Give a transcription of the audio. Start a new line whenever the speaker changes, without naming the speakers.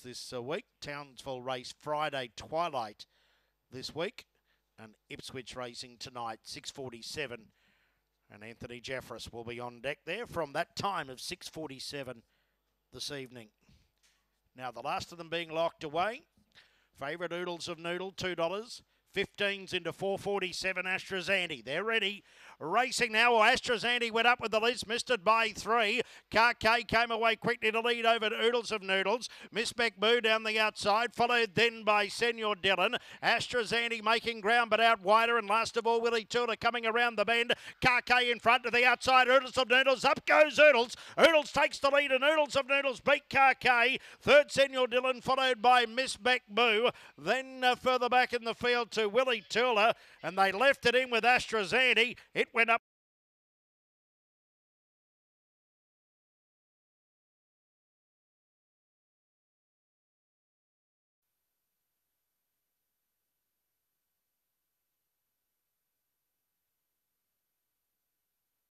this uh, week. Townsville race Friday twilight this week, and Ipswich racing tonight, 6:47. And Anthony Jeffress will be on deck there from that time of 6:47 this evening. Now the last of them being locked away. Favourite Oodles of Noodle, two dollars. 15s into 447 Astrazanti. They're ready. Racing now. Well, Astrazanti went up with the list, missed it by three. Carcay came away quickly to lead over Oodles of Noodles. Miss Beck Boo down the outside, followed then by Senor Dillon. Astrazanti making ground but out wider, and last of all, Willie Tilda coming around the bend. Carcay in front to the outside. Oodles of Noodles. Up goes Oodles. Oodles takes the lead, and Oodles of Noodles beat Carcay. Third, Senor Dillon, followed by Miss Boo. Then uh, further back in the field to Willie Tula, and they left it in with Astrazanti. It went up.